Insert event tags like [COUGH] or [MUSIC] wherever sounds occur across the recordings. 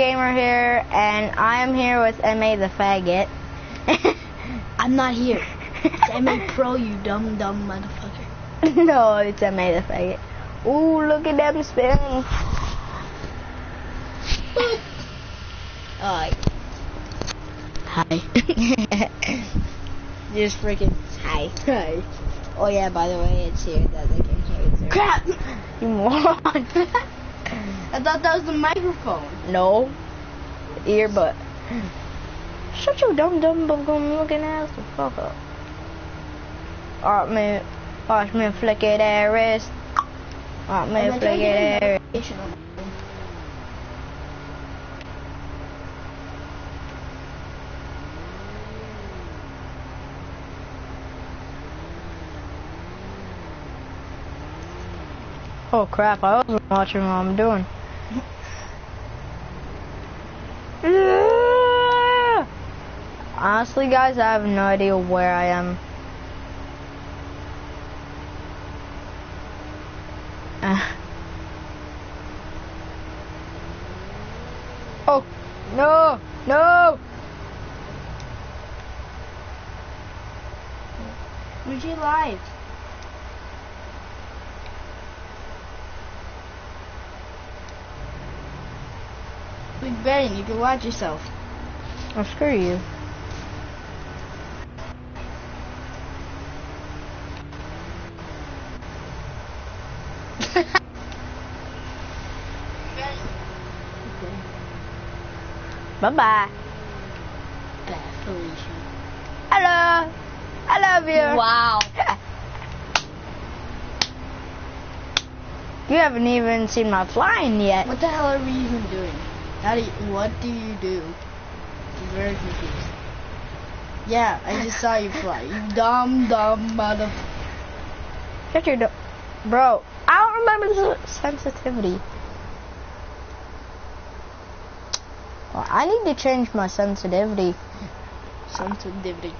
Gamer here, and I am here with MA the faggot. [LAUGHS] I'm not here. It's MA [LAUGHS] Pro, you dumb, dumb motherfucker. [LAUGHS] no, it's MA the faggot. Ooh, look at them spin. Alright. Hi. Just freaking hi. Hi. Oh yeah, by the way, it's here that they can hear. Crap! You moron. I thought that was the microphone. no. Earbud. Shut your dumb dumb bum bum looking ass the fuck up. Alright man, watch me flick it at wrist. Alright man, flick it at wrist. Oh crap, I wasn't watching what I'm doing. [SIGHS] Honestly guys, I have no idea where I am. [SIGHS] Oh, no, no! Where'd you live? Big Ben, you can watch yourself. Oh, screw you. [LAUGHS] Bye-bye. Bad Felicia. Hello. I love you. Wow. [LAUGHS] You haven't even seen my flying yet. What the hell are we even doing? How do you, what do you do? I'm very confused. Yeah, I just saw you fly. You dumb, dumb mother. Shut your do- Bro, I don't remember the sensitivity. Well, I need to change my sensitivity. Sensitivity.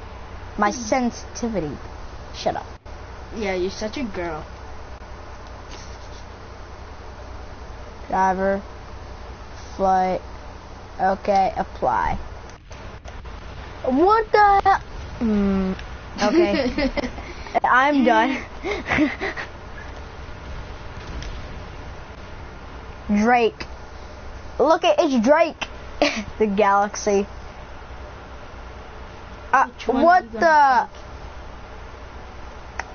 My sensitivity. Shut up. Yeah, you're such a girl. Driver. Flight. Okay, apply. What the hell? Hmm. Okay. [LAUGHS] I'm done. Drake. Look at it's Drake. [LAUGHS] the galaxy. Uh, what the?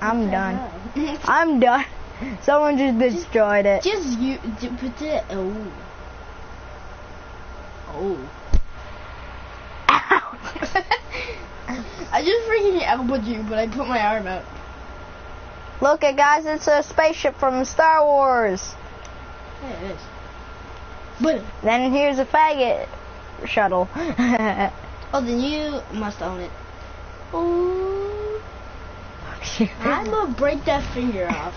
I'm done. [LAUGHS] I'm done. Someone just destroyed it. Just you, put it. Oh. Oh. Ow. [LAUGHS] I just freaking elbowed you, but I put my arm out. Look at guys, it's a spaceship from Star Wars. Yeah, it is. But Then here's a faggot shuttle. [LAUGHS] oh, then you must own it. Ooh. I'm gonna break that finger off.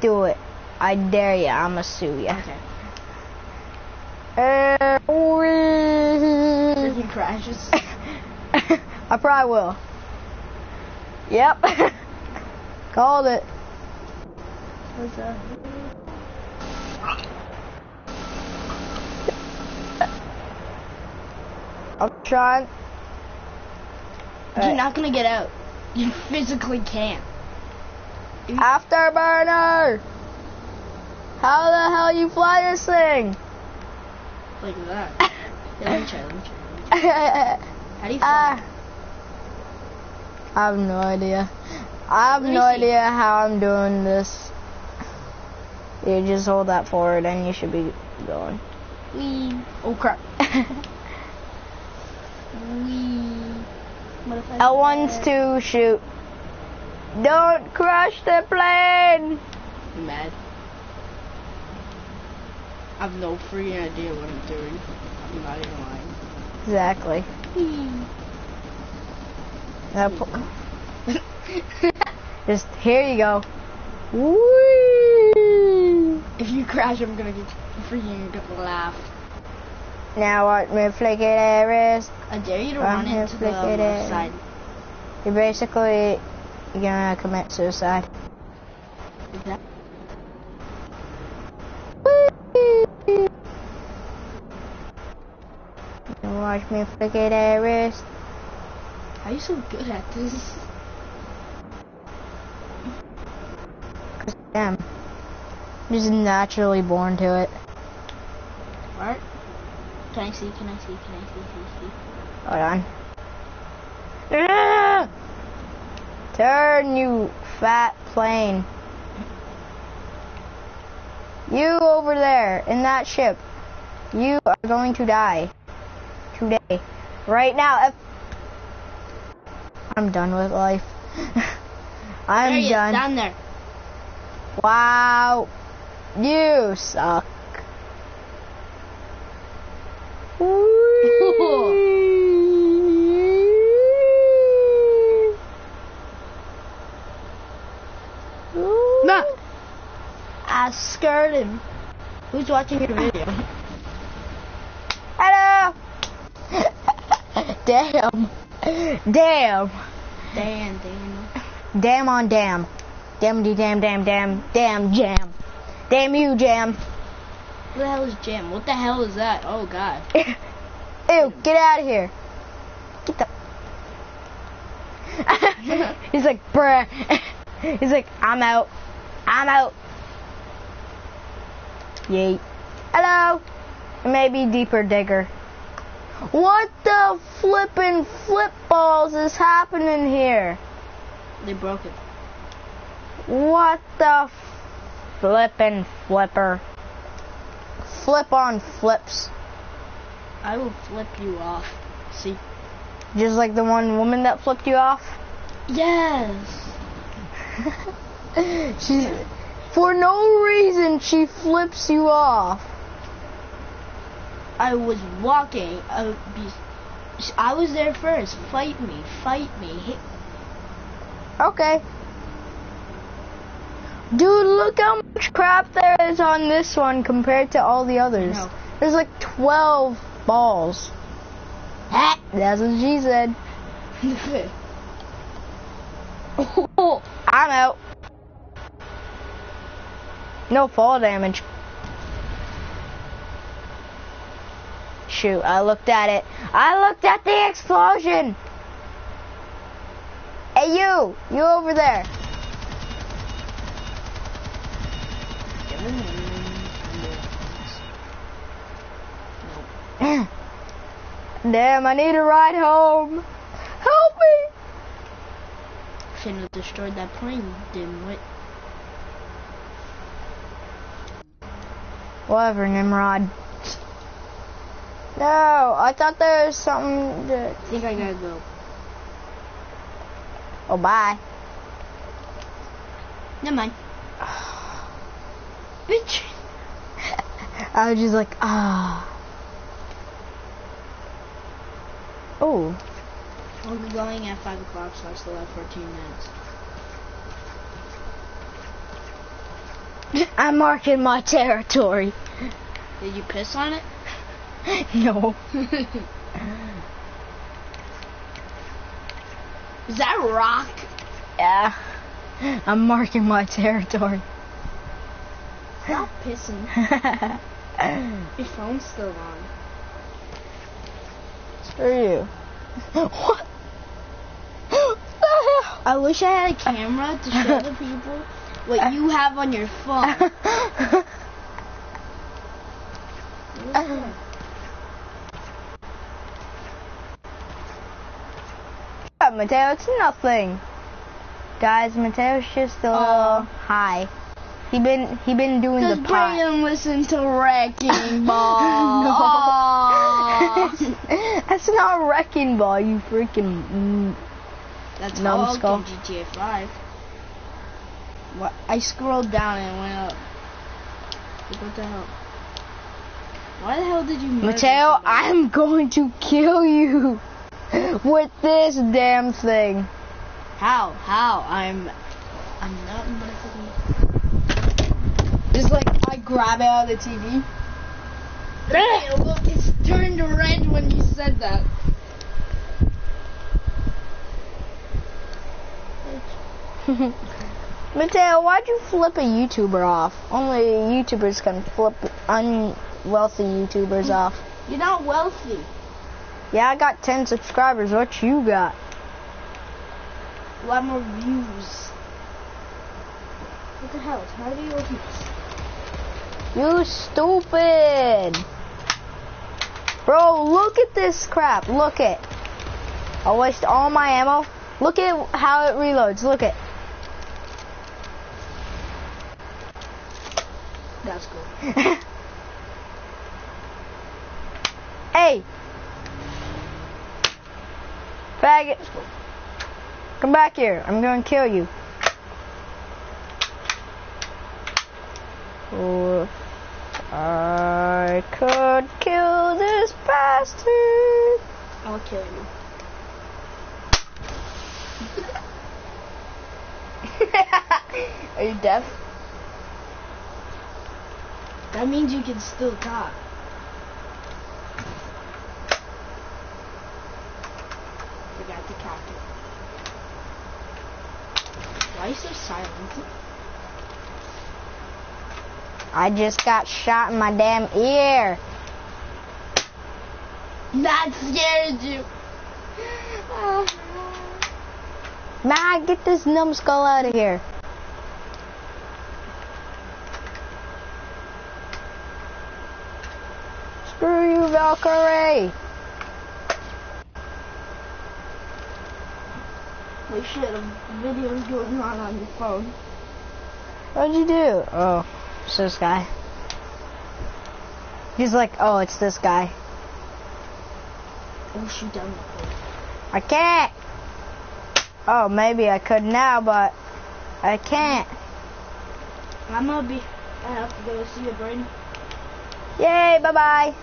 Do it. I dare ya. I'ma sue ya. Okay. Uh, If wee. he crashes. [LAUGHS] I probably will. Yep. [LAUGHS] Called it. What's up? I'm trying. You're not gonna get out. You physically can't. Afterburner! How the hell you fly this thing? Like that. [LAUGHS] Yeah, let me try, let me try. Let me try. [LAUGHS] How do you fly? Ah. I have no idea. I have no see. idea how I'm doing this. You just hold that forward and you should be going. Wee. Oh crap. [LAUGHS] Wee. I L1's to shoot. Don't crush the plane! I'm mad. I have no freaking idea what I'm doing. I'm not even lying. Exactly. [LAUGHS] Just here you go. Whee! If you crash, I'm gonna get freaking laugh. Now what me flick it. I dare you to I'm run into the left side. You're basically gonna commit suicide. Is that? And watch me flick it at wrist. How are you so good at this? Damn. I'm Just naturally born to it. What? Can I see? Can I see? Can I see? Can I see? Hold on. Ah! Turn, you fat plane. You over there in that ship. You are going to die. Today. Right now. If I'm done with life. [LAUGHS] I'm there he is, done. down there. Wow. You suck. [LAUGHS] Nah. I scared him. Who's watching your video? Hello. Damn. Damn. Dan, Dan. Damn on damn. Damn damn damn damn damn jam. Damn you jam. What the hell is jam? What the hell is that? Oh god. [LAUGHS] Ew, get out of here. Get the [LAUGHS] He's like, bruh. He's like, I'm out. I'm out. Yeet. Hello. Maybe deeper digger. What the flippin' flip balls is happening here? They broke it. What the flippin' flipper? Flip on flips. I will flip you off. See? Just like the one woman that flipped you off. Yes. [LAUGHS] she, for no reason, she flips you off. I was walking. Uh, I, I was there first. Fight me. Fight me. Hit. Okay. Dude, look how much crap there is on this one compared to all the others. know. There's like 12 balls. That's what she said. [LAUGHS] [LAUGHS] I'm out. No fall damage. Shoot, I looked at it. I looked at the explosion. Hey, you! You over there. [CLEARS THROAT] Damn, I need a ride home. Help me! Shouldn't have destroyed that plane, dimwit. Whatever, Nimrod. No, I thought there was something to... I think I gotta go. Oh, bye. Never mind. [SIGHS] Bitch. I was just like, ah. Oh, We'll be going at 5 o'clock, so I still have 14 minutes. [LAUGHS] I'm marking my territory. Did you piss on it? [LAUGHS] no. [LAUGHS] Is that rock? Yeah. I'm marking my territory. Stop pissing. [LAUGHS] Your phone's still on. Screw you. what? What the hell? I wish I had a camera to show the people what you have on your phone. Mateo, it's nothing. Guys, Mateo's just a little Oh. high. He been he been doing the pot. Brandon listened to Wrecking [LAUGHS] Ball. Aw. [LAUGHS] That's not wrecking ball, you freaking. Mm. That's Numbskull. all in GTA 5. What? I scrolled down and went up. What the hell? Why the hell did you Mateo, somebody? I'm going to kill you [LAUGHS] with this damn thing. How? How? I'm... I'm not in Just like I grab it out of the TV. Hey, look, it's turned red when you said that. [LAUGHS] Mateo, why'd you flip a YouTuber off? Only YouTubers can flip unwealthy YouTubers off. You're not wealthy. Yeah, I got 10 subscribers. What you got? A lot more views. What the hell? How do you open this? You stupid. Bro, look at this crap. Look it. I waste all my ammo. Look at how it reloads. Look it. That's cool. [LAUGHS] hey. Faggot. Come back here. I'm going to kill you. If I could kill this bastard. I'll kill you. [LAUGHS] Are you deaf? That means you can still talk. The captain. Why are you so silent? I just got shot in my damn ear. That scared you. Nah, get this numbskull out of here. Screw you, Valkyrie. Wait, shit, a video's going on on your phone. What'd you do? Oh, it's this guy. He's like, oh, it's this guy. Oh, shoot down the. I can't. Oh, maybe I could now, but I can't. I'm gonna be. I have to go see you, brain. Yay, bye-bye.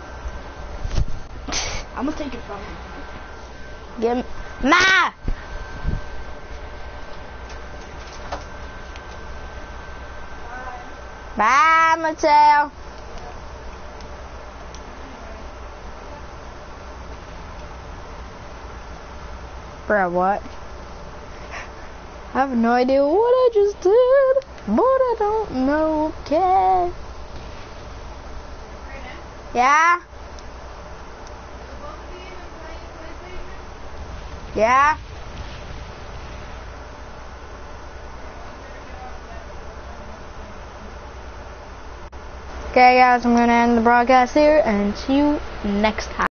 I'm gonna take it from you. Give me... Ma! Bye, Mattel. Bro, what? I have no idea what I just did, but I don't know, okay. Yeah? Yeah? Okay guys, I'm gonna end the broadcast here and see you next time.